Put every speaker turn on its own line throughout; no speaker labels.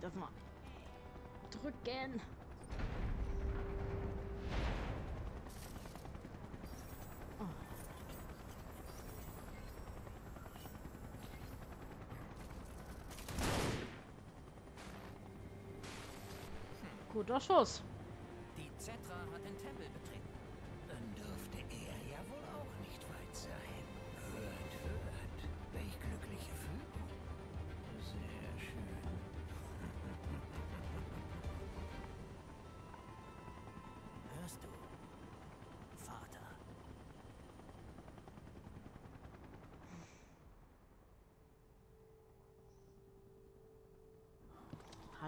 Das mal drücken. Oh. Guter Schuss.
Die Zetra hat den Tempel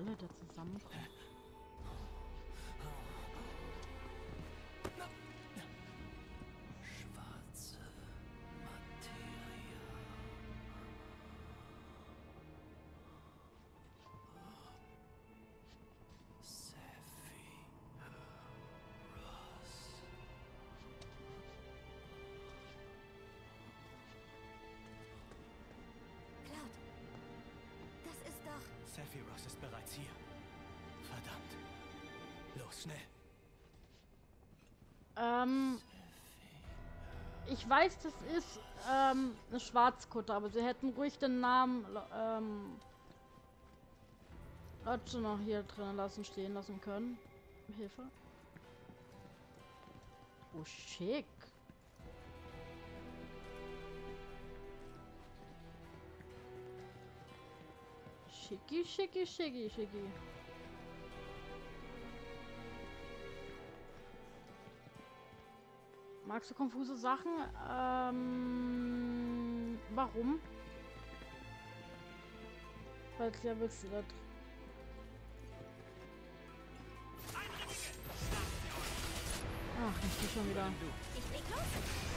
Halle der Zusammenkunft.
Sephiroth
ist
bereits hier. Verdammt. Los, schnell.
Ähm, ich weiß, das ist ähm, eine Schwarzkutte, aber sie hätten ruhig den Namen ähm, Lodge noch hier drin lassen, stehen lassen können. Hilfe. Oh, schick. Schicki, schicki, schicki, schicki. Magst du konfuse Sachen? Ähm, warum? Weil ja willst du da dr- Ach, nicht die schon wieder.
Ich leg los.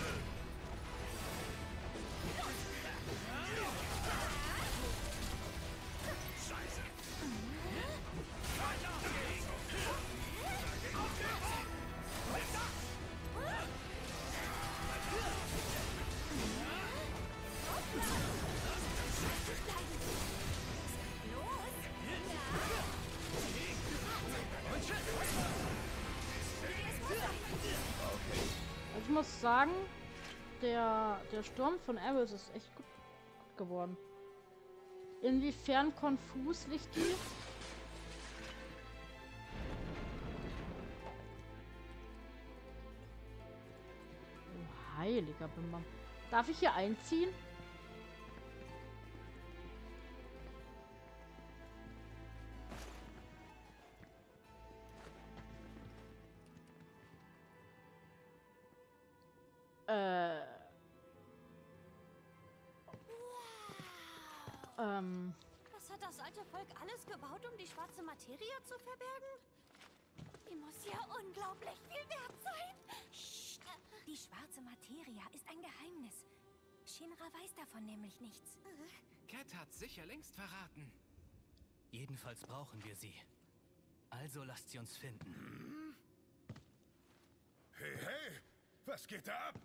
Muss sagen, der, der Sturm von Abyss ist echt gut, gut geworden. Inwiefern konfus liegt die? Oh, heiliger Bimbam. Darf ich hier einziehen? Ähm.
Was hat das alte Volk alles gebaut, um die schwarze Materie zu verbergen? Die muss ja unglaublich viel wert sein. Psst. Die schwarze Materie ist ein Geheimnis. Shinra weiß davon nämlich nichts.
Cat hat sicher längst verraten.
Jedenfalls brauchen wir sie. Also lasst sie uns finden.
Hey, hey! Was geht da ab?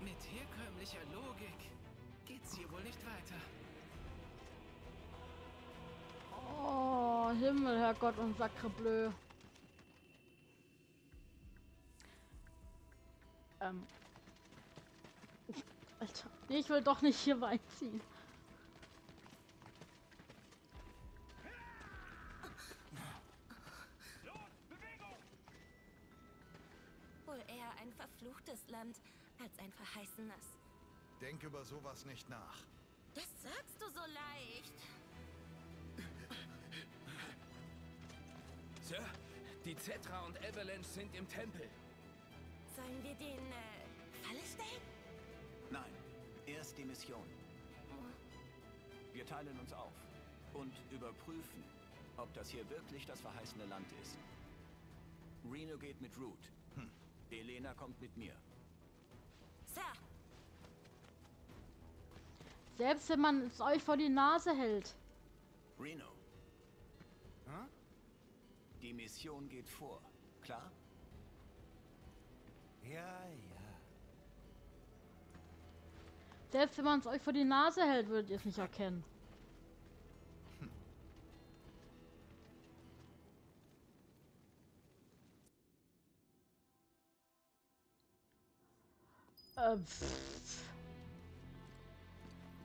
Mit herkömmlicher Logik geht's hier wohl nicht weiter.
Oh, Himmel, Herrgott und Sacrebleu. Ähm. Alter. Nee, ich will doch nicht hier einziehen.
Wohl eher ein verfluchtes Land als ein verheißenes.
Denk über sowas nicht nach.
Das sagst du so leicht.
Sir, die Zetra und Avalanche sind im Tempel.
Sollen wir den äh, Falle stellen?
Nein, erst die Mission. Wir teilen uns auf und überprüfen, ob das hier wirklich das verheißene Land ist. Reno geht mit Root. Hm. Elena kommt mit mir.
Sir,
selbst wenn man es euch vor die Nase hält.
Reno. Hm? Die Mission geht vor, klar?
Ja, ja.
Selbst wenn man es euch vor die Nase hält, würdet ihr es nicht erkennen. Ähm, Äh.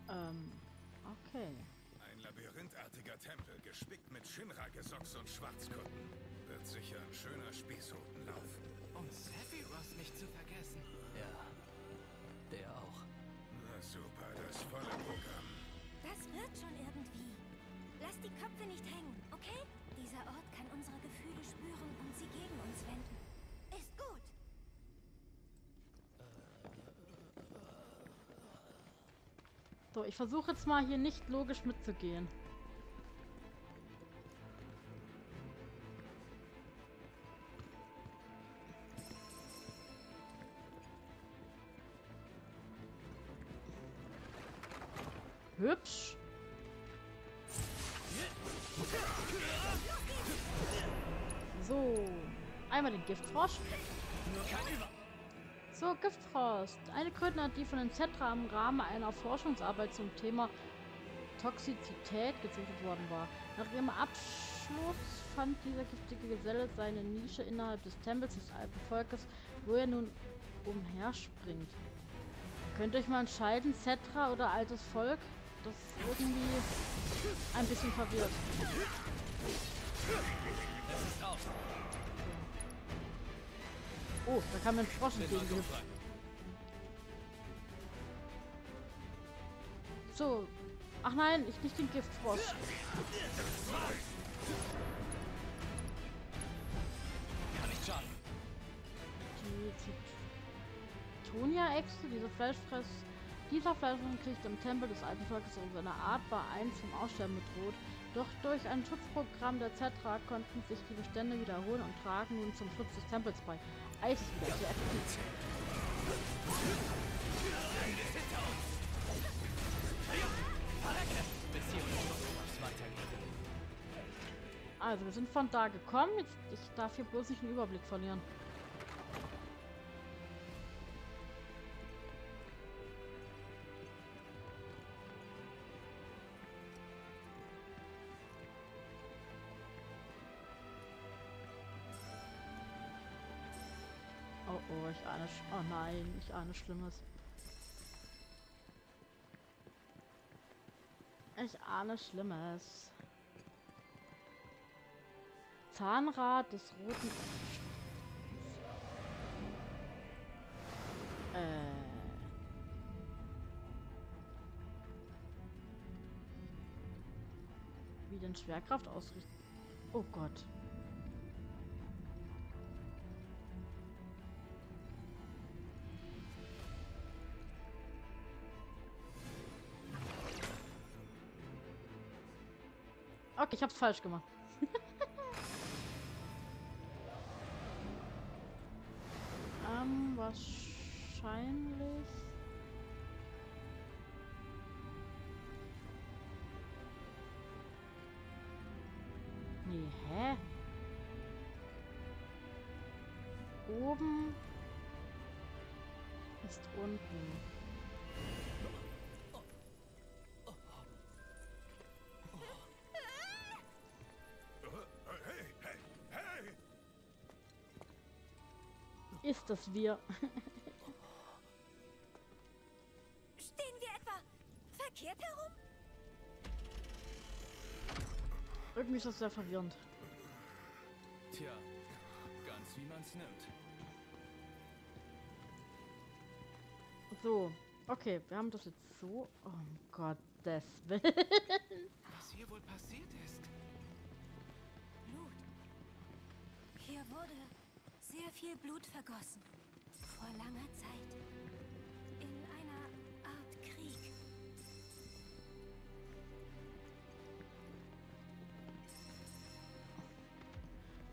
Ähm. Okay.
Ein labyrinthartiger Tempel, gespickt mit Shinra-Gesocks und Schwarzkutten. Wird sicher ein schöner Spießrutenlauf.
Und Sephiroth nicht zu vergessen.
Ja, der auch.
Na super, das volle Programm.
Das wird schon irgendwie. Lass die Köpfe nicht hängen, okay? Dieser Ort kann unsere Gefühle spüren und sie gegen uns wenden. Ist gut.
So, ich versuche jetzt mal hier nicht logisch mitzugehen. Hübsch. So, einmal den Giftfrosch. So, Giftfrost. Eine Kröte, die von den Zetra im Rahmen einer Forschungsarbeit zum Thema Toxizität gezüchtet worden war. Nach ihrem Abschluss fand dieser giftige Geselle seine Nische innerhalb des Tempels des alten Volkes, wo er nun umherspringt. Könnt ihr euch mal entscheiden, Zetra oder altes Volk? Das ist irgendwie ein bisschen verwirrt.
Es ist aus.
Oh, da kam ein Frosch entgegengehüpft. So. Ach nein, ich nicht den Giftfrosch.
Kann nicht schaden.
Die Zitonia-Echse, diese Fleischfress, dieser Fleischfresser kriegt im Tempel des alten Volkes und seine Art war einst vom Aussterben bedroht. Doch durch ein Schutzprogramm der Zetra konnten sich die Bestände wiederholen und tragen nun zum Schutz des Tempels bei. Eis wieder sehr
weitergeht.
Also, wir sind von da gekommen. Jetzt, ich darf hier bloß nicht den Überblick verlieren. Oh, nein, ich ahne Schlimmes. Ich ahne Schlimmes. Zahnrad des roten... Äh... Wie denn Schwerkraft ausrichten? Oh Gott. Ich hab's falsch gemacht. ähm, wahrscheinlich. Nee, hä? Oben ist unten. Ist das wir?
Stehen wir etwa verkehrt herum?
Irgendwie ist das sehr verwirrend.
Tja, ganz wie man's nimmt.
So, okay, wir haben das jetzt so. Oh um Gottes Willen.
Was hier wohl passiert ist?
Blut. Hier wurde sehr viel Blut vergossen. Vor langer Zeit. In einer Art Krieg.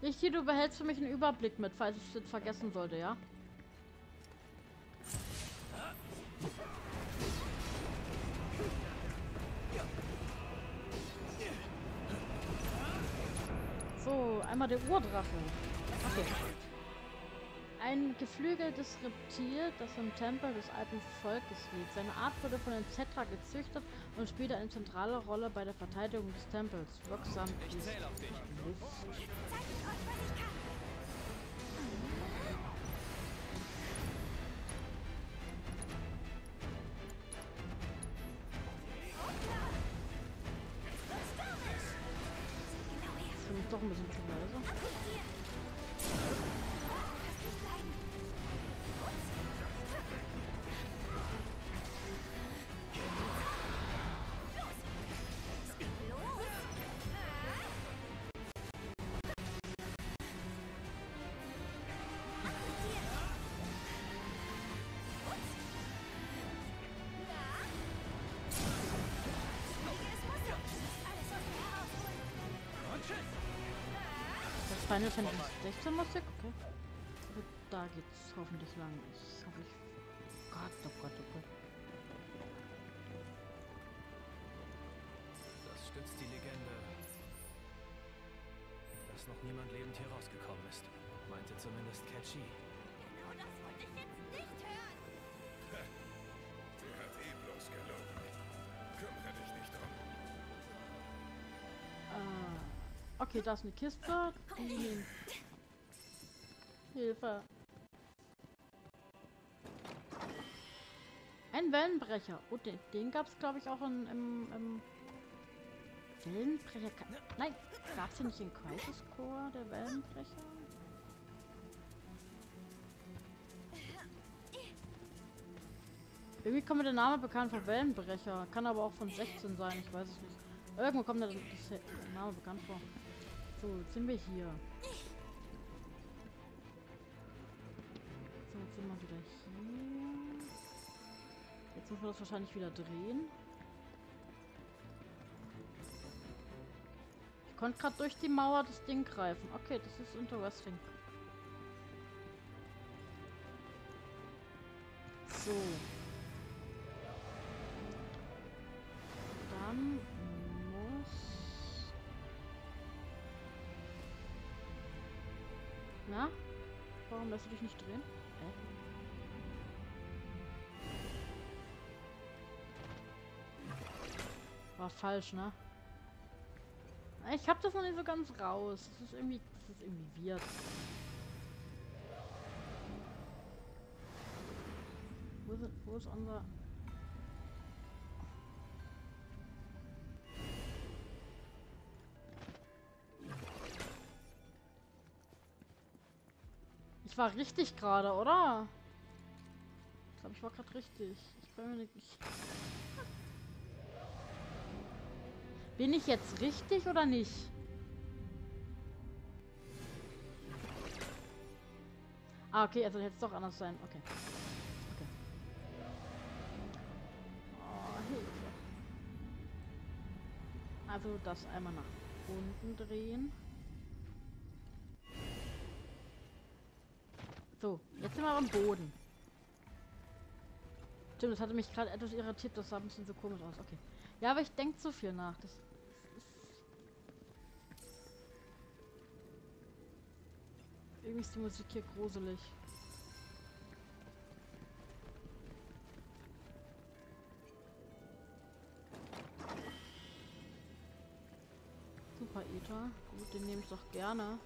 Lichti, du behältst für mich einen Überblick mit, falls ich es vergessen sollte, ja? So, einmal der Urdrache. Okay. Ein geflügeltes Reptil, das im Tempel des alten Volkes liegt. Seine Art wurde von den Zetra gezüchtet und spielt eine zentrale Rolle bei der Verteidigung des Tempels. Wirksam ist Final Fantasy 16 Musik? Okay. Da geht's hoffentlich lang. Ich hoffe, ich... Gott, oh Gott, oh Gott.
Das stützt die Legende, dass noch niemand lebend hier rausgekommen ist. Meinte zumindest Catchy.
Okay, da ist eine Kiste. Die Hilfe. Ein Wellenbrecher. Oh, den, den gab es, glaube ich, auch in, im, im Wellenbrecher. Nein, gab es nicht in Crisis Core, der Wellenbrecher? Irgendwie kommt mir der Name bekannt von Wellenbrecher. Kann aber auch von 16 sein, ich weiß es nicht. Irgendwo kommt der Name bekannt vor. So, jetzt sind wir hier. So, jetzt sind wir wieder hier. Jetzt müssen wir das wahrscheinlich wieder drehen. Ich konnte gerade durch die Mauer das Ding greifen. Okay, das ist interesting. So. Lässt du dich nicht drehen? Äh? War falsch, ne? Ich hab das noch nicht so ganz raus. Das ist irgendwie, das ist irgendwie weird. Wo ist, wo ist unser... Ich war richtig gerade, oder? Ich glaube, ich war gerade richtig. Ich bin nicht... Ich bin ich jetzt richtig oder nicht? Ah, okay, also es doch anders sein. Okay. Okay. Oh, Hilfe. Also das einmal nach unten drehen. So, jetzt sind wir am Boden. Stimmt, das hatte mich gerade etwas irritiert. Das sah ein bisschen so komisch aus. Okay. Ja, aber ich denke zu viel nach. Das ist Irgendwie ist die Musik hier gruselig. Super Ether. Gut, den nehme ich doch gerne.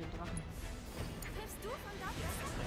Den Drachen.
Triffst du von dort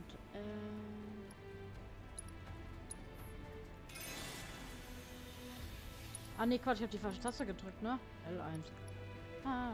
ich.
Moment. Äh. Ah ne, Quatsch, ich habe die falsche Taste gedrückt, ne? L1. Ah.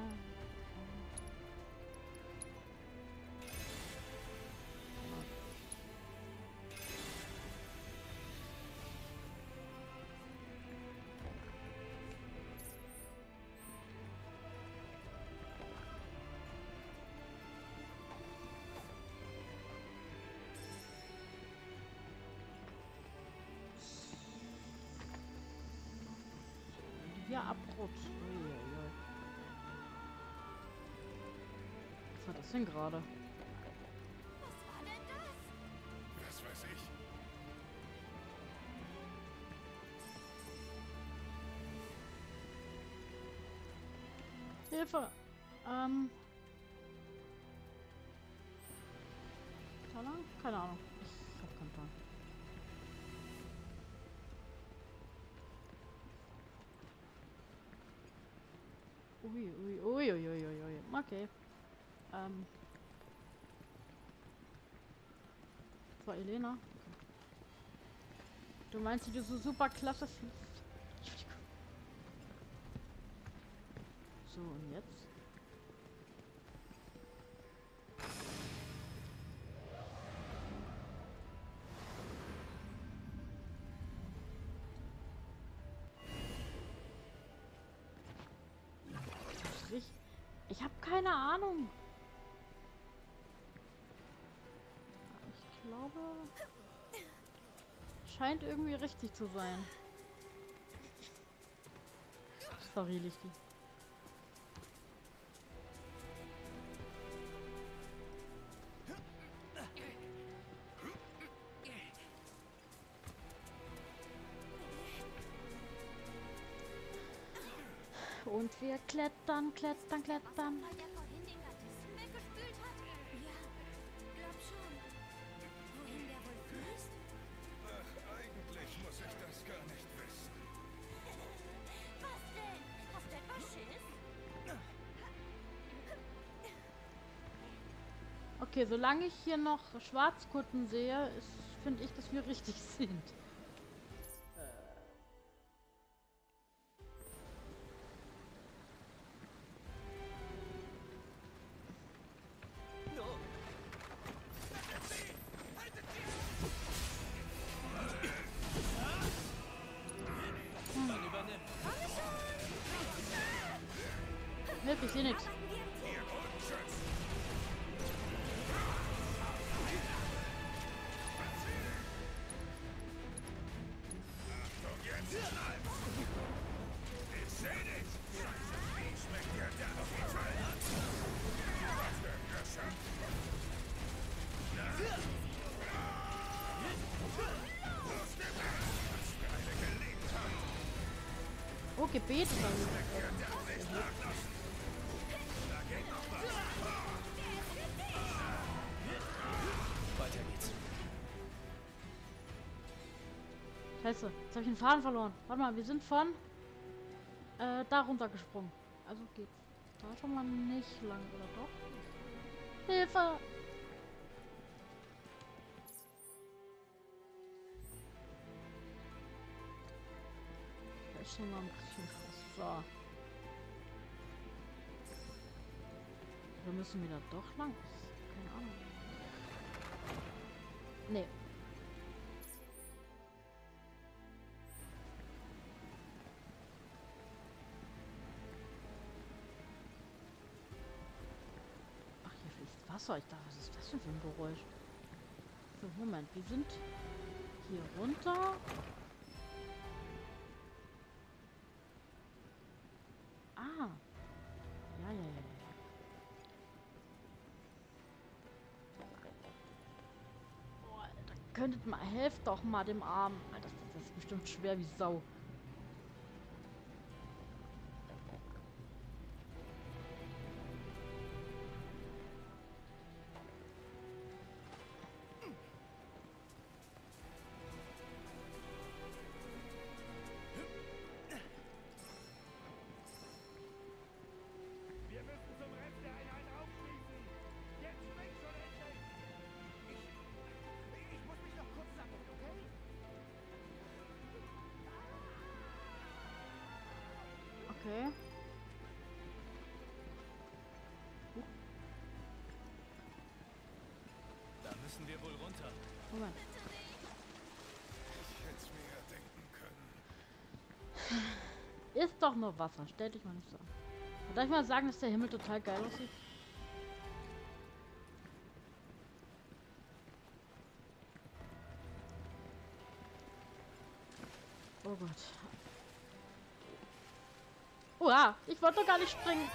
Schrott. Uiuiui. Was war das denn gerade?
Was war denn das?
Was weiß ich.
Hilfe! Ähm. Ui, ui, ui, ui, ui, ui. Okay. Ähm. Das war Elena. Du meinst, die du so super klasse fliegst? So, und jetzt? Ahnung. Ich glaube, scheint irgendwie richtig zu sein. Sorry, Lichti. Und wir klettern, klettern, klettern. Solange ich hier noch Schwarzkutten sehe, finde ich, dass wir richtig sind.
Und jetzt
jetzt habe ich den Faden verloren. Warte mal, wir sind von äh, da runtergesprungen. Also geht's da schon mal nicht lang, oder doch? Hilfe! Da ist schon mal ein bisschen was. So. Wir müssen wieder doch lang. Keine Ahnung. Nee. Wasser. Ich dachte, was ist das denn für ein Geräusch? So, Moment. Wir sind hier runter. Ah. Ja, ja, ja. Boah, Alter, könntet mal, helft doch mal dem Arm. Alter, das ist bestimmt schwer wie Sau. Ist doch nur Wasser. Stell dich mal nicht so an. Darf ich mal sagen, dass der Himmel total geil aussieht? Oh Gott. Uah, ich wollte doch gar nicht springen.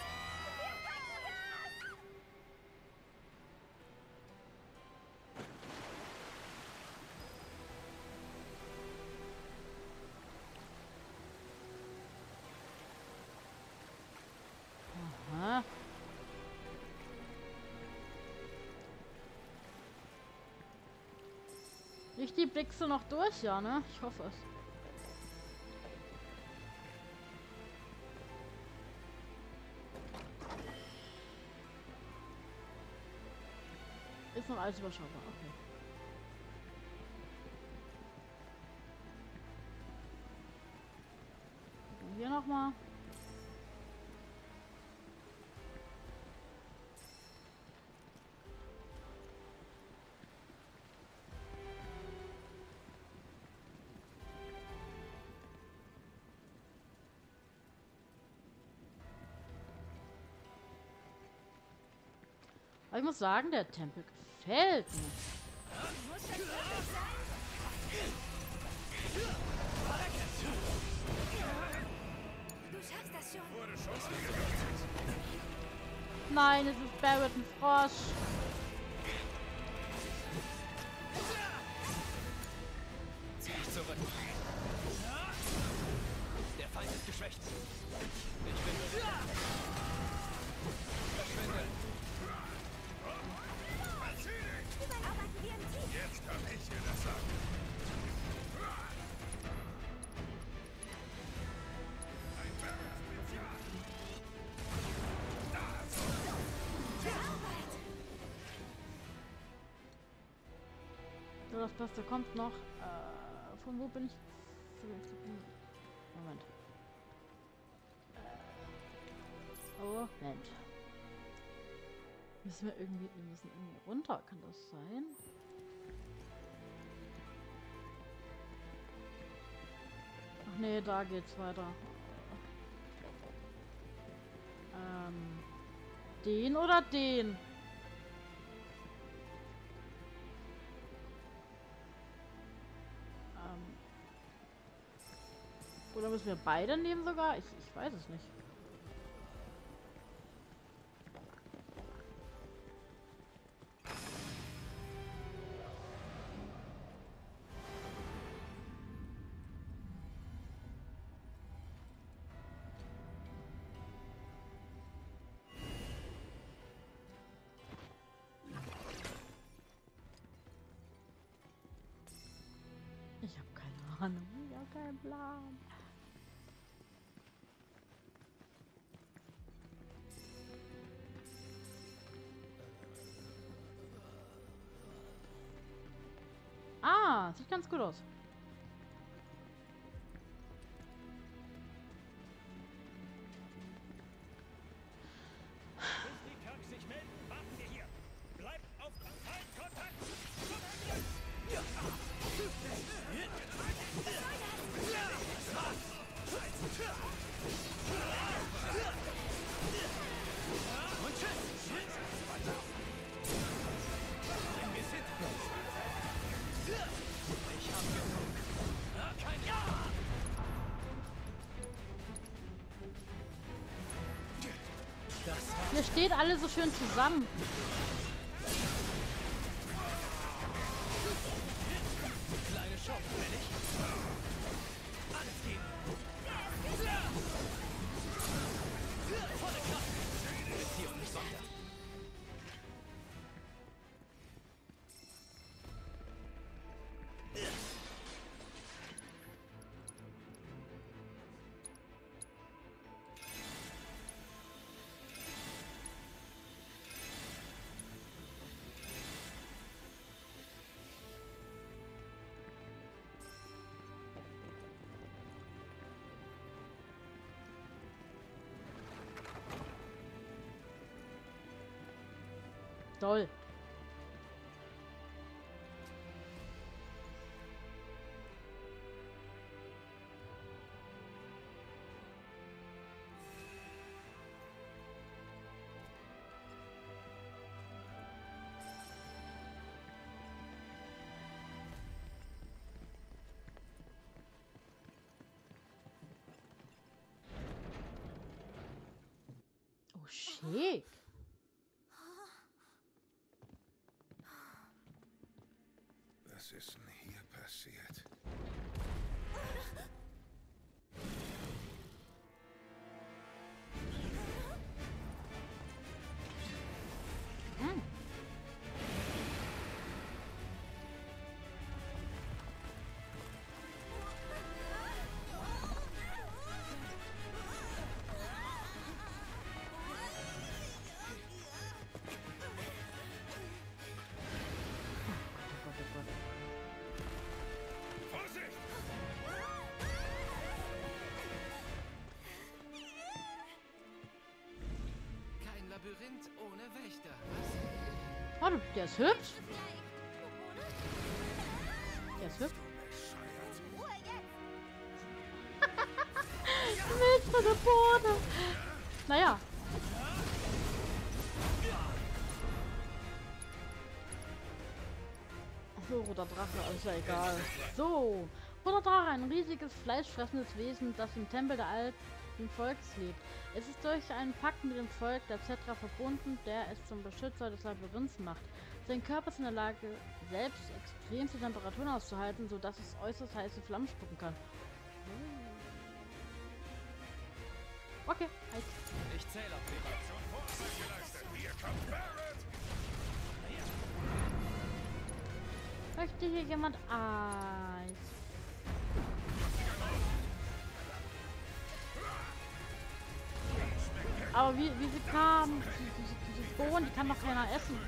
Die Pixel noch durch, ja, ne? Ich hoffe es. Ist noch alles überschaubar, okay. Hier nochmal. Aber ich muss sagen, der Tempel gefällt mir. Nein, es ist Barrett ein Frosch.
Zieh dich zurück. Der Feind ist geschwächt. Ich bin
So, das Beste kommt noch. Äh, von wo bin ich? Moment. Äh, Moment. Müssen wir irgendwie, wir müssen irgendwie runter, kann das sein? Nee, da geht's weiter. Ähm, den oder den? Ähm, oder müssen wir beide nehmen sogar? Ich, ich weiß es nicht. Sieht ganz gut aus. Steht alle so schön zusammen. Toll.
Oh! Ist denn
Labyrinth ohne Wächter. Was?
Warte, der ist hübsch. Der ist hübsch.
Ruhe jetzt!
Milch von der Bohne. Naja. So, roter Drache, ist ja egal. So, roter Drache, ein riesiges, fleischfressendes Wesen, das im Tempel der alten Volks lebt. Es ist durch einen Pakt mit dem Volk der Zetra verbunden, der es zum Beschützer des Labyrinths macht. Sein Körper ist in der Lage, selbst extremste Temperaturen auszuhalten, sodass es äußerst heiße Flammen spucken kann. Okay, heiß.
Ich zähle auf dich.
Hier kommt Barrett!
Möchte hier jemand Eis? Aber wie, wie sie die- diese, Bohnen, die kann doch keiner essen.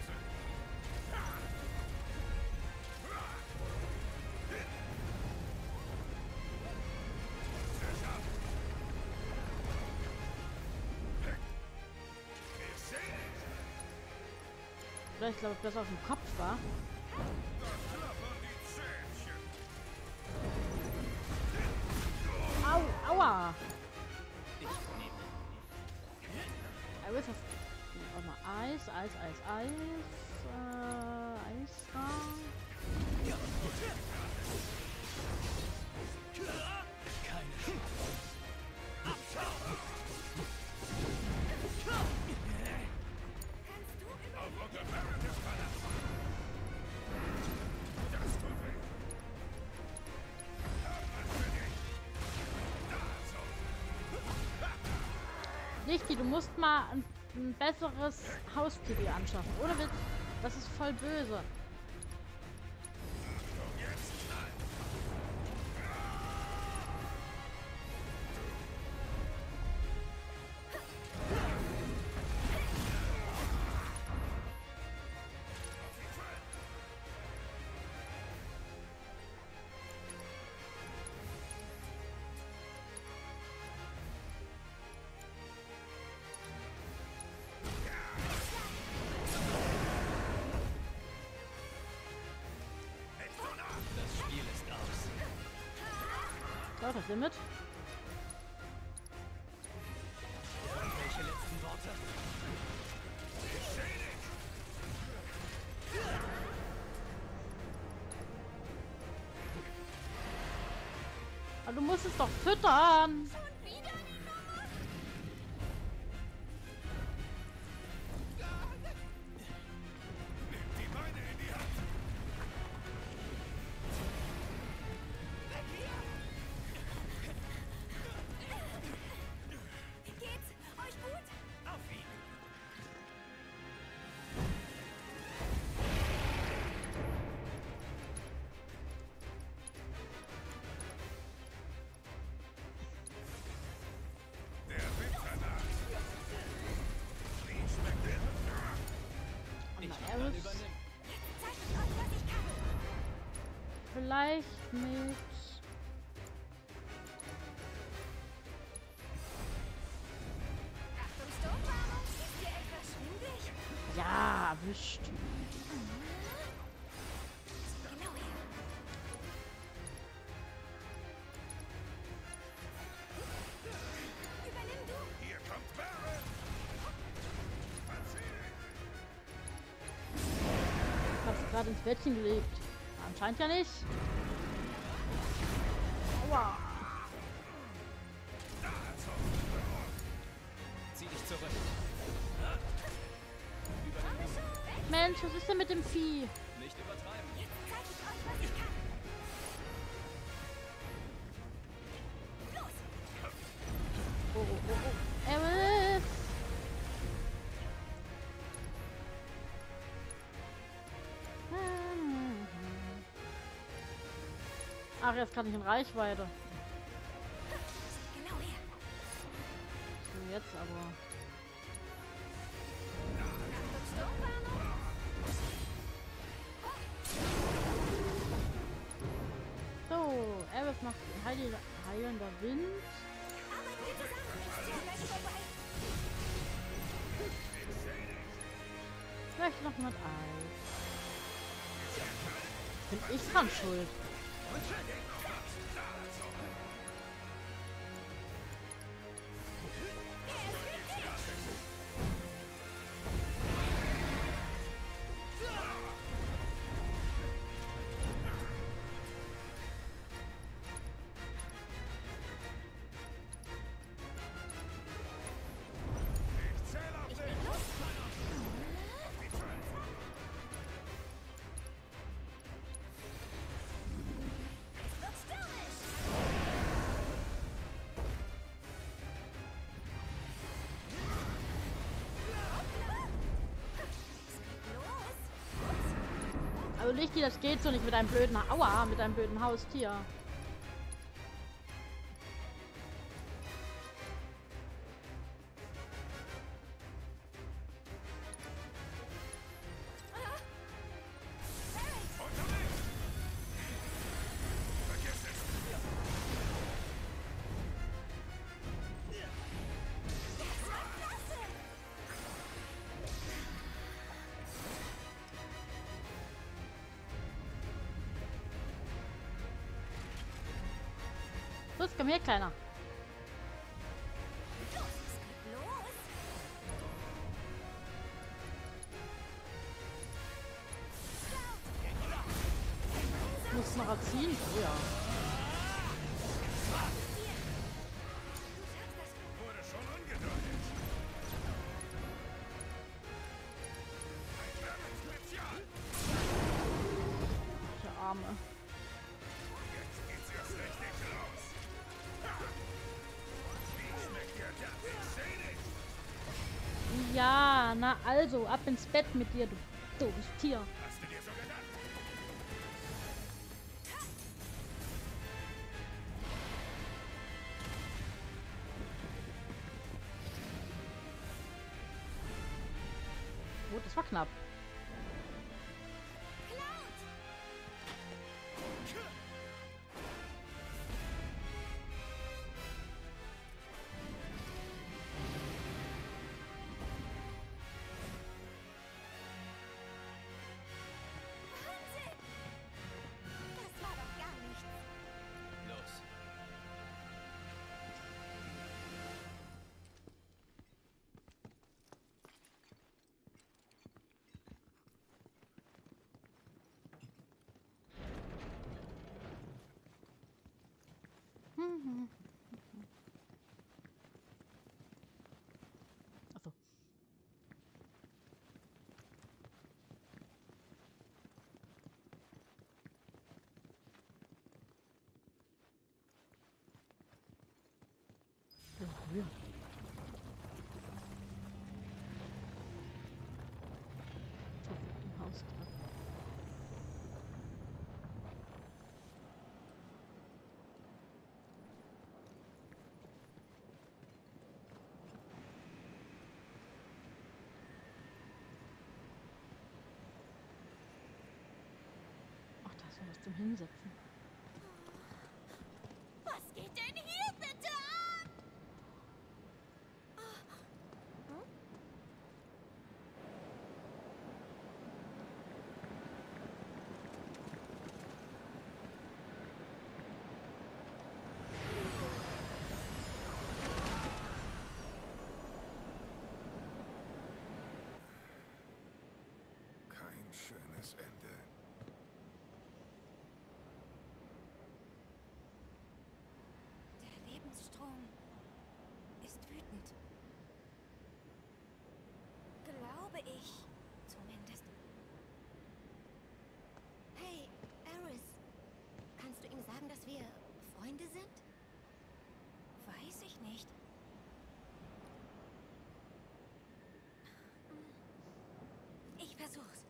Vielleicht glaube ich besser auf dem Kopf war. Au, aua! Er will das. Warte mal, Eis, Eis, Eis, Eis. Äh, Eis da. Lichti, du musst mal ein, ein besseres Haustier anschaffen. Oder Witz, das ist voll böse.
Das
Limit.
Barrett! Verzieh dich!
Hast gerade ins Bettchen gelegt. Anscheinend ja nicht. Ach, jetzt kann ich in Reichweite. Jetzt aber. So, Eris macht heil heilender Wind. Vielleicht noch jemand Eis. Bin ich dran schuld?
Ich
Aber Lichti, das geht so nicht mit einem blöden Aua, mit einem blöden Haustier. Los, komm her, Kleiner. Na also, ab ins Bett mit dir, du doofes Tier. Das war knapp. Achso. Ja. Im Haus dran. Ach, da ist noch
Das hey, Eris.
Kannst du ihm sagen, dass wir Freunde sind? Weiß ich nicht. Ich versuch's.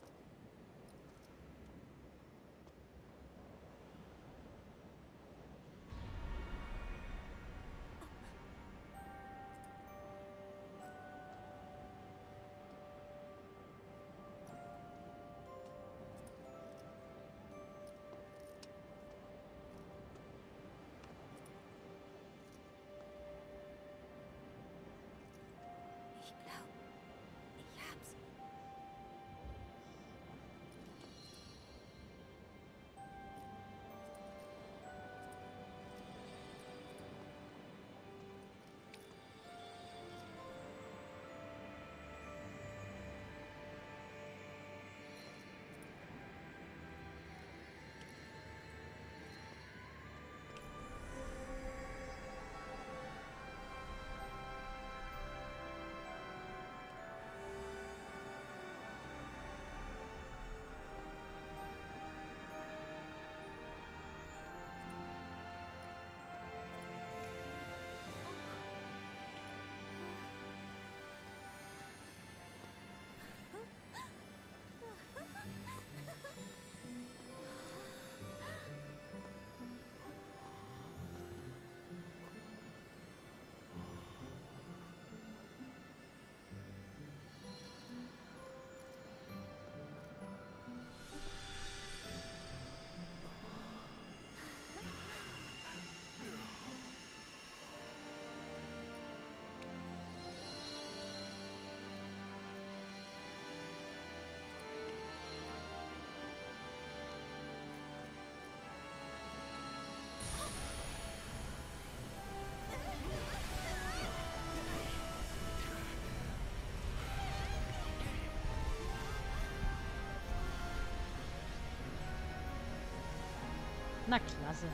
Na klasse.